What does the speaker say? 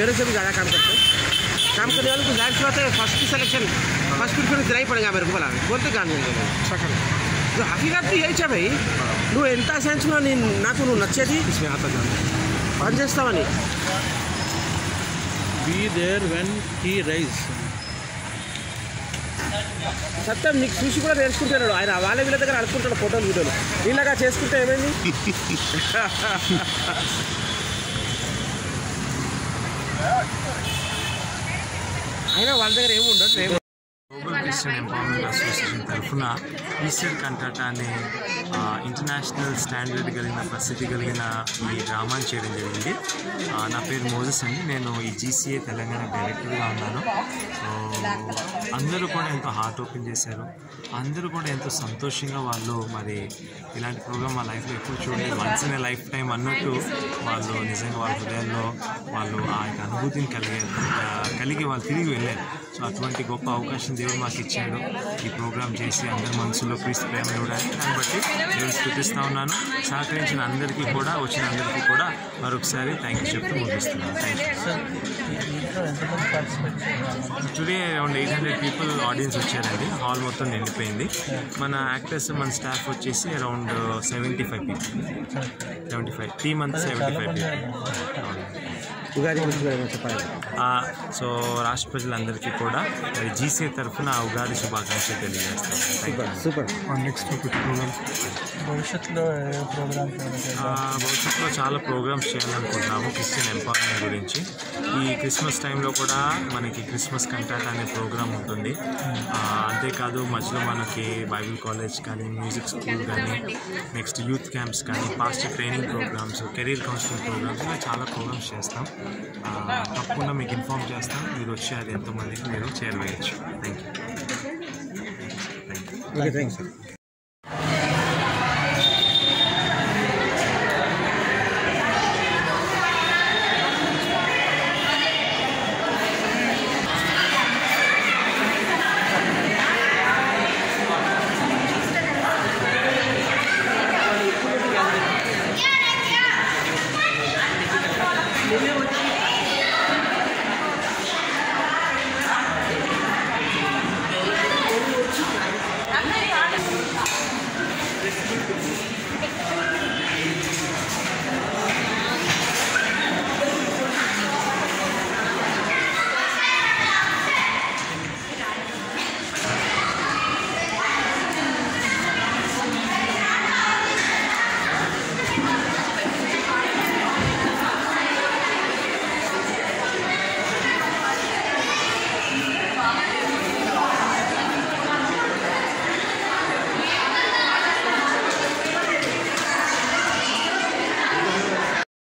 पहले से भी ज़्यादा काम करते हैं काम करने वालों को जाहिर सी बात है फर्स्ट की सिलेक्शन फर्स्ट प्रिफरेंस देना ही पड़ेगा मेरे को बोला बोलते కానీ जो हकीकत तो यही भाई నువ్వు ఎంత సైన్స్లో నీ నాకు నువ్వు నచ్చేది इसमें आता जाना పని చేస్తావని be there when he rise సత్యం నీకు చూసి కూడా నేర్చుకుంటున్నాడు ఆయన వాళ్ళ వీళ్ళ దగ్గర అనుకుంటాడు ఫోటోలు వీడియోలు వీళ్ళగా చేసుకుంటే ఏమైంది అయినా వాళ్ళ దగ్గర ఏమి ఉండదు గ్లోబల్ క్రిస్టియన్ ఎంపవర్మెంట్ అసోసియేషన్ తరఫున ఈస్టర్ కంటాటా అనే ఇంటర్నేషనల్ స్టాండర్డ్ కలిగిన ప్రసిద్ధి కలిగిన ఈ డ్రామాని చేయడం జరిగింది. నా పేరు మోజస్ అండి. నేను ఈ జీసీఏ తెలంగాణ డైరెక్టర్గా ఉన్నాను. సో అందరూ కూడా ఎంతో హార్ట్ ఓపెన్ చేశారు. అందరూ కూడా ఎంతో సంతోషంగా వాళ్ళు మరి ఇలాంటి ప్రోగ్రామ్ మా లైఫ్లో ఎప్పుడు చూడలేదు. వన్స్ ఇన్ లైఫ్ టైం అన్నట్టు వాళ్ళు నిజంగా వాళ్ళ హృదయాల్లో వాళ్ళు ಮೂರು ದಿನ ಕಲಿಗೆ ಕಲಿಗೆ ಒಂದು ತಿರುಗಿ ಇಲ್ಲೇ సో అటువంటి గొప్ప అవకాశం దేవుడు మాకు ఇచ్చాడు. ఈ ప్రోగ్రామ్ చేసి అందరి మనసులో క్రీస్తు ప్రేమ ఇవ్వడానికి దాన్ని బట్టి దేవుడు స్థుతిస్తూ ఉన్నాను. సహకరించిన అందరికీ కూడా వచ్చిన అందరికీ కూడా మరొకసారి థ్యాంక్ యూ చెప్తూ ముగిస్తున్నాను. Thank you today around eight hundred people audience వచ్చారండి. హాల్ మొత్తం నిండిపోయింది. మన యాక్టర్స్ మన స్టాఫ్ వచ్చేసి around seventy five people seventy five team అంతా సెవెంటీ ఫైవ్ పీపుల్ సో రాష్ట్ర ప్రజలందరికీ जीसी तरफ़ ना अवगा शुभाकांक्ष सूपर सूपर नैक्स्ट భవిష్యత్తులో ప్రోగ్రామ్ ఆ, భవిష్యత్తులో చాలా ప్రోగ్రామ్స్ చేయాలనుకుంటున్నాము క్రిస్టియన్ ఎంపవర్మెంట్ గురించి. ఈ క్రిస్మస్ టైంలో కూడా మనకి క్రిస్మస్ కంటాట్ అనే ప్రోగ్రామ్ ఉంటుంది. ఆ, అంతేకాదు మధ్యలో మనకి బైబిల్ కాలేజ్ కానీ మ్యూజిక్ స్కూల్ కానీ నెక్స్ట్ యూత్ క్యాంప్స్ కానీ past training programmes career counselling programmes ఇలా చాలా ప్రోగ్రామ్స్ చేస్తాం. తప్పకుండా మీకు ఇన్ఫామ్ చేస్తాం. మీరు వచ్చి అది ఎంతోమందికి మీరు చేరవేయచ్చు. Thank you okay thanks Yeah.